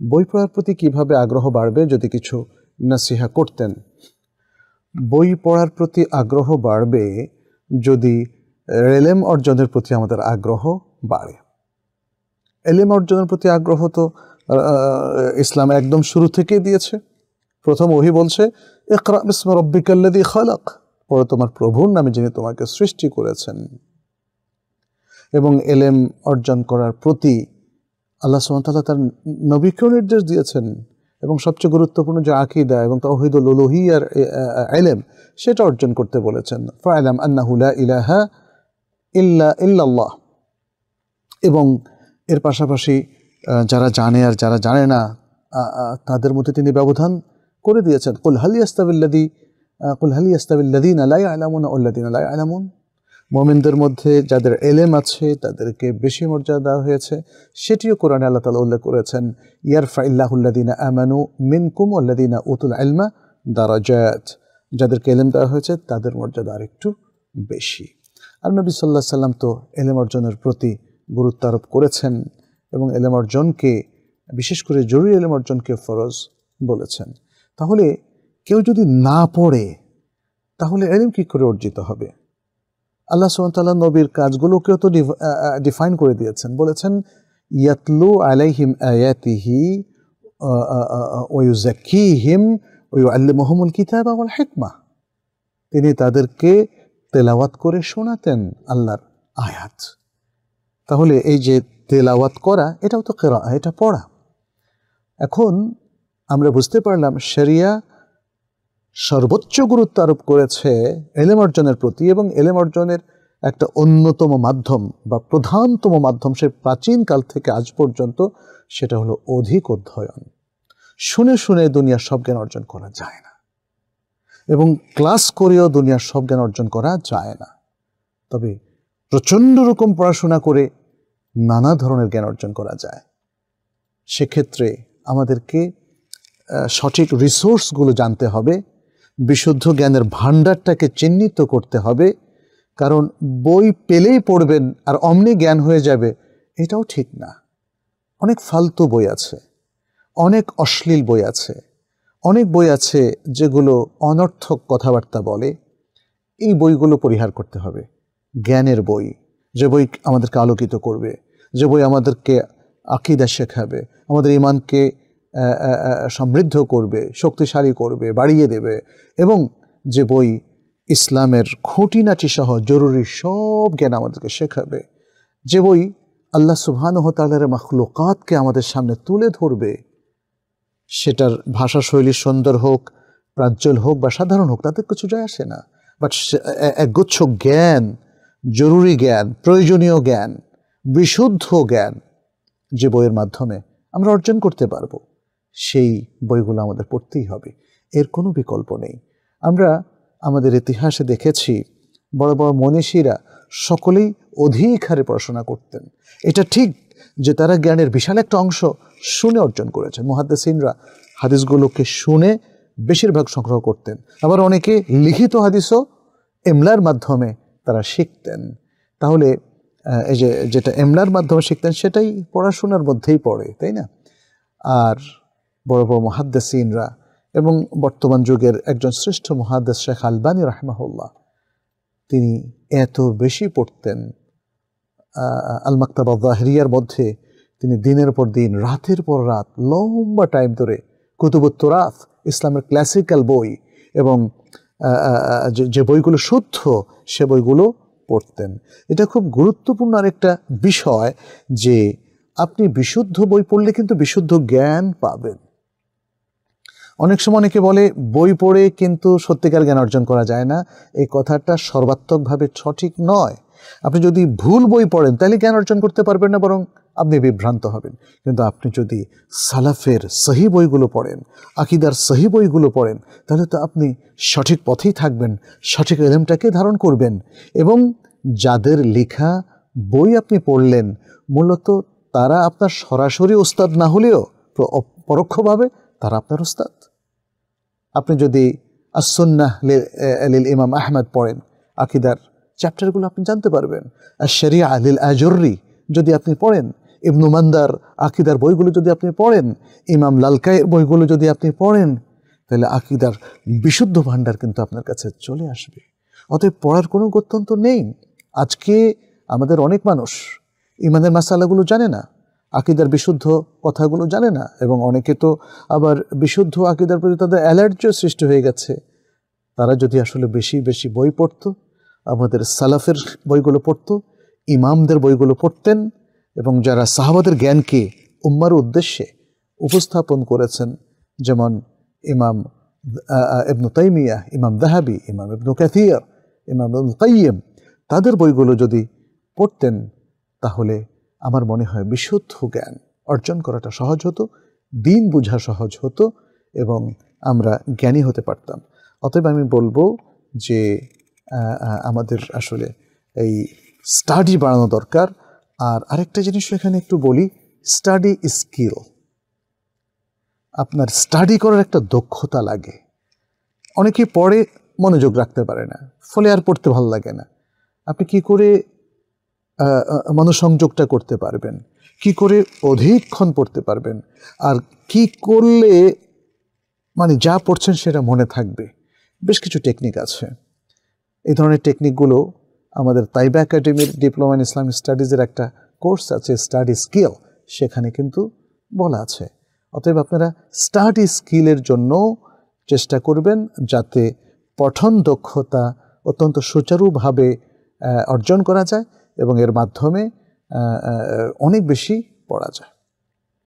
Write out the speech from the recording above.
বই পড়ার প্রতি কীভাবে আগ্রহ বাড়বে যদি কিছু নাসিহা করতেন? বই পড়ার প্রতি আগ্রহ বাড়বে যদি এলেম অর্জনের প্রতি আমাদের আগ্রহ বাড়ে। এলেম অর্জনের প্রতি আগ্রহ তো ইসলাম একদম শুরু থেকে দিয়েছে। প্রথম ওহি বলছে পরে তোমার প্রভুর নামে যিনি তোমাকে সৃষ্টি করেছেন। এবং এলেম অর্জন করার প্রতি আল্লাহ সুমতাল্লাহ তার নবীকেও নির্দেশ দিয়েছেন এবং সবচেয়ে গুরুত্বপূর্ণ যে আকিদা এবং তহিদুল উলুহিয়ার এলেম সেটা অর্জন করতে বলেছেন। ফাইলাম আন্নাহুলা ইলাহা ইল্লা, ইল্লাল্লাহ। এবং এর পাশাপাশি যারা জানে আর যারা জানে না তাদের মধ্যে তিনি ব্যবধান করে দিয়েছেন। কুল হালি আস্তাবিল্লাদি কুল হালি আস্তাবিল্লাদিন আলাই আলামুন উল্লাদিন আলাই আলামুন মোমিনদের মধ্যে যাদের এলেম আছে, তাদেরকে বেশি মর্যাদা দেওয়া হয়েছে, সেটিও কোরআনে আল্লাহ তালা উল্লেখ করেছেন ইয়ারফা ইল্লাহুল্লাদিনা আমানু মিনকুম উল্লাদিনা উতুল আলমা দারাজাত। যাদেরকে এলেম দেওয়া হয়েছে, তাদের মর্যাদা আরেকটু বেশি। আর নবী সাল্লাহ সাল্লাম তো এলেম অর্জনের প্রতি গুরুত্ব আরোপ করেছেন এবং এলেম অর্জনকে, বিশেষ করে জরুরি এলেম অর্জনকে ফরজ বলেছেন। তাহলে কেউ যদি না পড়ে, তাহলে এলেম কী করে অর্জিত হবে? আল্লাহ সুমতাল্লাহ নবীর কাজগুলোকেও তো ডিফাইন করে দিয়েছেন। বলেছেন, ইয়াতলু আলাইহিম আয়াতিহি ওয়ুজাকিহিম ওয়ু আল্লি মোহাম্মুল কিতাব আমল হেকমা। তিনি তাদেরকে তেলাওয়াত করে শোনাতেন আল্লাহর আয়াত। তাহলে এই যে তেলাওয়াত করা, এটাও তো কেরা এটা পড়া। এখন আমরা বুঝতে পারলাম, শরিয়া সর্বোচ্চ গুরুত্ব আরোপ করেছে এলেম অর্জনের প্রতি এবং এলেম অর্জনের একটা অন্যতম মাধ্যম বা প্রধানতম মাধ্যম সে প্রাচীনকাল থেকে আজ পর্যন্ত, সেটা হলো অধিক অধ্যয়ন। শুনে শুনে দুনিয়ার সব জ্ঞান অর্জন করা যায় না। এবং ক্লাস করেও দুনিয়ার সব জ্ঞান অর্জন করা যায় না। তবে প্রচণ্ড রকম পড়াশোনা করে নানা ধরনের জ্ঞান অর্জন করা যায়। সেক্ষেত্রে আমাদেরকে সঠিক রিসোর্সগুলো জানতে হবে। বিশুদ্ধ জ্ঞানের ভাণ্ডারটাকে চিহ্নিত করতে হবে, কারণ বই পেলেই পড়বেন আর অমনি জ্ঞান হয়ে যাবে, এটাও ঠিক না। অনেক ফালতু বই আছে, অনেক অশ্লীল বই আছে, অনেক বই আছে যেগুলো অনর্থক কথাবার্তা বলে। এই বইগুলো পরিহার করতে হবে। জ্ঞানের বই, যে বই আমাদেরকে আলোকিত করবে, যে বই আমাদেরকে আকিদা শেখাবে, আমাদের ইমানকে সমৃদ্ধ করবে, শক্তিশালী করবে, বাড়িয়ে দেবে এবং যে বই ইসলামের খুঁটিনাটি সহ জরুরি সব জ্ঞান আমাদেরকে শেখাবে, যে বই আল্লাহ সুবহানহতালের মখলুকাতকে আমাদের সামনে তুলে ধরবে, সেটার ভাষা শৈলী সুন্দর হোক প্রাঞ্চল হোক বা সাধারণ হোক তাদের কিছু যায় আসে না। বাট একগুচ্ছ জ্ঞান, জরুরি জ্ঞান, প্রয়োজনীয় জ্ঞান, বিশুদ্ধ জ্ঞান যে বইয়ের মাধ্যমে আমরা অর্জন করতে পারব। সেই বইগুলো আমাদের পড়তেই হবে। এর কোনো বিকল্প নেই। আমরা আমাদের ইতিহাসে দেখেছি, বড় বড় মনীষীরা সকলেই অধিক হারে পড়াশোনা করতেন। এটা ঠিক যে তারা জ্ঞানের বিশাল একটা অংশ শুনে অর্জন করেছেন। মহাদ্দেসিনরা হাদিসগুলোকে শুনে বেশিরভাগ সংগ্রহ করতেন। আবার অনেকে লিখিত হাদিসও এমলার মাধ্যমে তারা শিখতেন। তাহলে এই যে, যেটা এমলার মাধ্যমে শিখতেন, সেটাই পড়াশোনার মধ্যেই পড়ে, তাই না? আর বড় বড় মহাদ্দেসিনরা এবং বর্তমান যুগের একজন শ্রেষ্ঠ মহাদ্দেস শেখ আলবানী রাহমাহুল্লাহ, তিনি এত বেশি পড়তেন আল মাক্তাবা জাহরিয়ার মধ্যে তিনি দিনের পর দিন, রাতের পর রাত, লম্বা টাইম ধরে কুতুবুত্তরাফ ইসলামের ক্লাসিক্যাল বই এবং যে বইগুলো শুদ্ধ সে বইগুলো পড়তেন। এটা খুব গুরুত্বপূর্ণ আরেকটা বিষয় যে, আপনি বিশুদ্ধ বই পড়লে কিন্তু বিশুদ্ধ জ্ঞান পাবেন। অনেক সময় অনেকে বলে, বই পড়ে কিন্তু সত্যিকার জ্ঞান অর্জন করা যায় না। এই কথাটা সর্বাত্মকভাবে সঠিক নয়। আপনি যদি ভুল বই পড়েন, তাহলে জ্ঞান অর্জন করতে পারবেন না, বরং আপনি বিভ্রান্ত হবেন। কিন্তু আপনি যদি সালাফের সহি বইগুলো পড়েন, আকিদার সহি বইগুলো পড়েন, তাহলে তো আপনি সঠিক পথেই থাকবেন, সঠিক এলেমটাকে ধারণ করবেন। এবং যাদের লেখা বই আপনি পড়লেন, মূলত তারা আপনার সরাসরি ওস্তাদ না হলেও পরোক্ষভাবে তারা আপনার ওস্তাদ। আপনি যদি আসন্নাহ লিল ইমাম আহমেদ পড়েন, আকিদার চ্যাপ্টারগুলো আপনি জানতে পারবেন। আর শরিয়া আলিল আজর্রি যদি আপনি পড়েন, ইবনু মান্দার আকিদার বইগুলো যদি আপনি পড়েন, ইমাম লালকায়ের বইগুলো যদি আপনি পড়েন, তাহলে আকিদার বিশুদ্ধ ভাণ্ডার কিন্তু আপনার কাছে চলে আসবে। অতএব পড়ার কোনো গত্যন্ত নেই। আজকে আমাদের অনেক মানুষ ইমানের মাসালাগুলো জানে না। আকিদার বিশুদ্ধ কথাগুলো জানে না এবং অনেকে তো আবার বিশুদ্ধ আকিদার প্রতি তাদের অ্যালার্জিও সৃষ্টি হয়ে গেছে। তারা যদি আসলে বেশি বেশি বই পড়ত, আমাদের সালাফের বইগুলো পড়ত, ইমামদের বইগুলো পড়তেন এবং যারা সাহাবাদের জ্ঞানকে উম্মার উদ্দেশ্যে উপস্থাপন করেছেন, যেমন ইমাম ইবনু তাইমিয়া, ইমাম দাহাবি, ইমাম ইবনু ক্যাথিয়ার ইমাম কাইয়িম তাদের বইগুলো যদি পড়তেন, তাহলে আমার মনে হয় বিশুদ্ধ জ্ঞান অর্জন করাটা সহজ হতো, দিন বোঝা সহজ হতো এবং আমরা জ্ঞানী হতে পারতাম। অতএব আমি বলব যে আমাদের আসলে এই স্টাডি বাড়ানো দরকার। আর আরেকটা জিনিস এখানে একটু বলি স্টাডি স্কিল আপনার স্টাডি করার একটা দক্ষতা লাগে। অনেকে পড়ে মনোযোগ রাখতে পারে না, ফলে আর পড়তে ভালো লাগে না। আপনি কি করে মনোসংযোগটা করতে পারবেন। কি করে অধিকক্ষণ পড়তে পারবেন? আর কি করলে মানে যা পড়ছেন সেটা মনে থাকবে। বেশ কিছু টেকনিক আছে। এই ধরনের টেকনিকগুলো আমাদের তাইবা একাডেমির ডিপ্লোমা ইন ইসলামিক স্টাডিজের একটা কোর্স আছে স্টাডি স্কিল সেখানে কিন্তু বলা আছে। অতএব আপনারা স্টাডি স্কিলের জন্য চেষ্টা করবেন যাতে পঠন দক্ষতা অত্যন্ত সুচারুভাবে অর্জন করা যায়। এবং এর মাধ্যমে অনেক বেশি পড়া যায়।